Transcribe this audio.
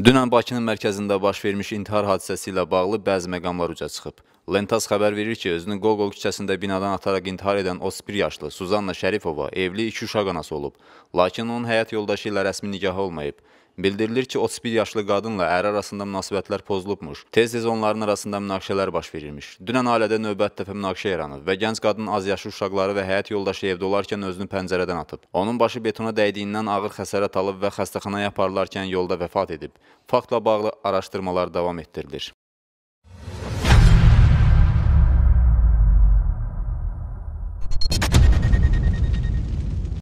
Dünən Bakının mərkəzində baş vermiş intihar hadisəsi ilə bağlı bəzi məqamlar uca çıxıb. Lentaz xəbər verir ki, özünü Qolqol küçəsində binadan ataraq intihar edən 31 yaşlı Suzanna Şərifova evli iki uşaq anası olub. Lakin onun həyat yoldaşı ilə rəsmi nigahı olmayıb. Bildirilir ki, 31 yaşlı qadınla əri arasında münasibətlər pozulubmuş. Tez-tez onların arasında münaqişələr baş verirmiş. Dünən ailədə növbət dəfə münaqişə yaranıb və gənc qadın az yaşlı uşaqları və həyat yoldaşı evdə olarkən özünü pəncərədən atıb. Onun başı betona dəydiyindən ağır xəsarət alıb və xəstəxanaya aparılarkən yolda vəfat edib. Faktla bağlı araşdırmalar davam etdirilir.